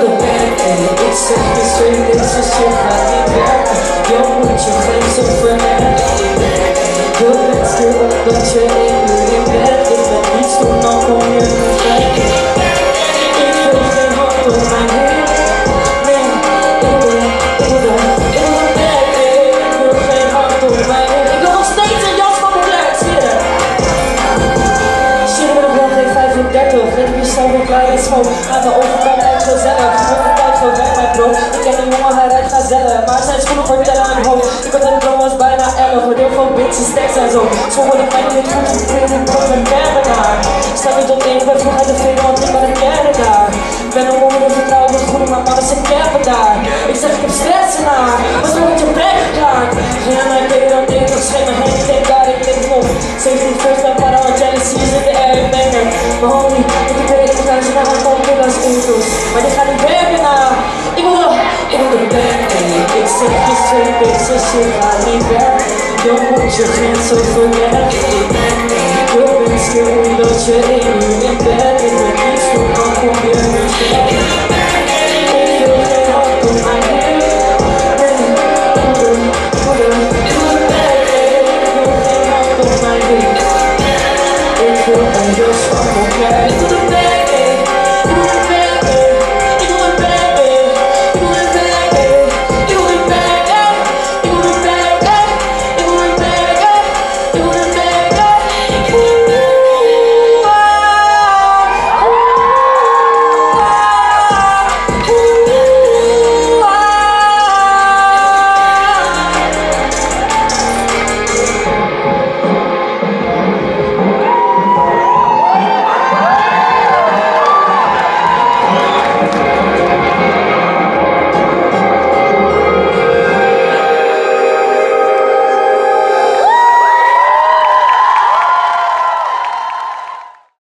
de en ik zeg je straight, deze shit gaat niet werken Je moet je bent stil omdat je één uur in bed Ik ben niet stom, dan kom je Ik wil geen hand om mijn Nee, ik wil, de, de geen heen Ik wil nog steeds een jas van plek, zie geen 35 Denk jezelf een kleine schoon Aan de overkant gezellig. Met tijd zo weg mijn bro Ik ken een jongen, hij rijdt gazelle Maar zijn schoenen vertellen aan hoofd Ik had een droom was bijna 11 Maar heel veel bitches, tekst en zo. Schoenen mij niet goed Ik kom een derde daar. Sta niet op één, ik ben vroeg uit de vinger Want ik ben een derde daar. Ik ben een jongen, vertrouwen met groen Maar mannen zijn kerpen daar. Ik zeg ik heb stress in haar. Maar zo wordt je plek geklaard Ja, maar ik weet dan dit Nog mijn hand, ik denk ik denk nog 17 first time, para is in de air, ik ben Maar spiritus Maar dit gaat niet werken na Ik wil er, ik wil er werken Ik zeg je zeep, ik zeg je gaat niet werken Je moet je grenzen verwerken Je bent stil omdat je in je bent Ik ben niets doen, dan kom je niet verder Ik wil geen hand op mijn heen Ik